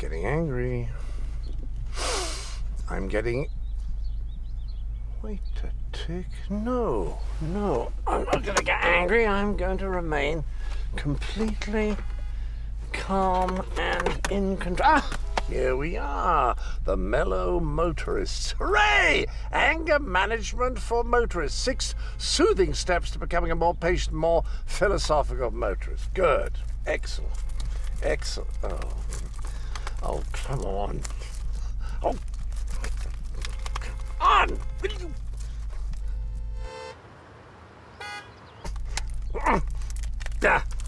getting angry. I'm getting. Wait a tick. No, no. I'm not going to get angry. I'm going to remain completely calm and in control. Ah, here we are. The mellow motorists. Hooray! Anger management for motorists. Six soothing steps to becoming a more patient, more philosophical motorist. Good. Excellent. Excellent. Oh, oh come on. Oh, come on! Will you?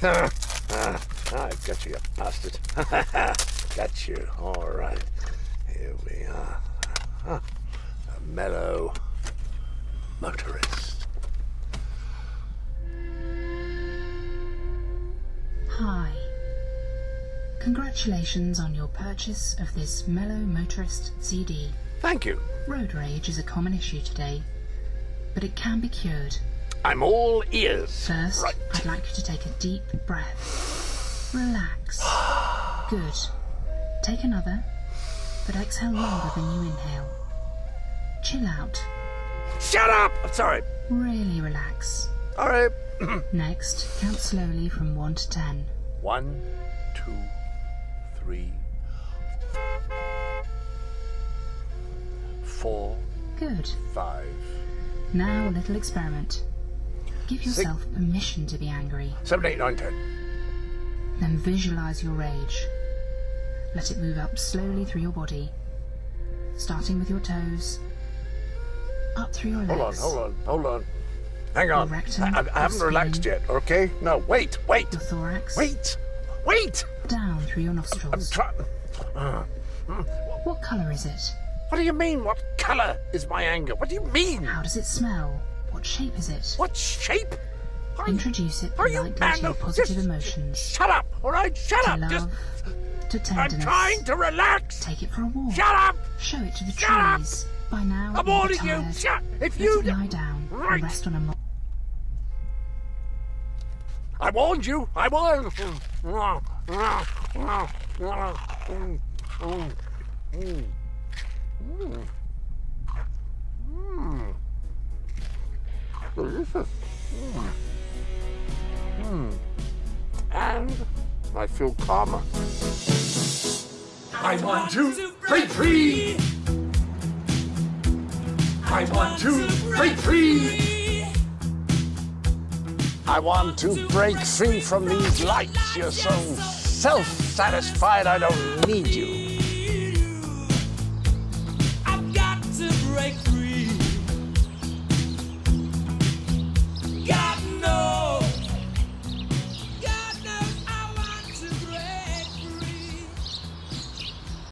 Ah, I've got you, you bastard. got you. All right. Here we are. A mellow motorist. Hi. Congratulations on your purchase of this Mellow Motorist CD. Thank you. Road rage is a common issue today, but it can be cured. I'm all ears. First, Right. I'd like you to take a deep breath. Relax. Good. Take another, but exhale longer than you inhale. Chill out. Shut up! I'm sorry. Really relax. All right. Next, count slowly from 1 to 10. One, two, three, four, Good. five, Now a little experiment. Give yourself permission to be angry. seven, eight, nine, ten. Then visualize your rage. Let it move up slowly through your body, starting with your toes, up through your legs. Hold on, hold on, hold on. Hang on. Rectum, I, I- haven't relaxed yet, okay? No, wait, wait, your thorax, wait, wait! down through your I'm nostrils. trying. What colour is it? What do you mean? What colour is my anger? What do you mean? How does it smell? What shape is it? What shape? You, Introduce it are you lightly mad? to your positive just emotions. Shut up, all right? Shut To up. Just, love, to I'm trying to relax. Take it for a walk. Shut up! Show it to the Shut up! trees. By now, I'm warning you. Shut. If Let you. lie down Right. rest on a I warned you. I warned. Delicious. Mm. And I feel calmer. I want to break free. I want to break free. I want to break free from these lights. You're so self satisfied, I don't need you.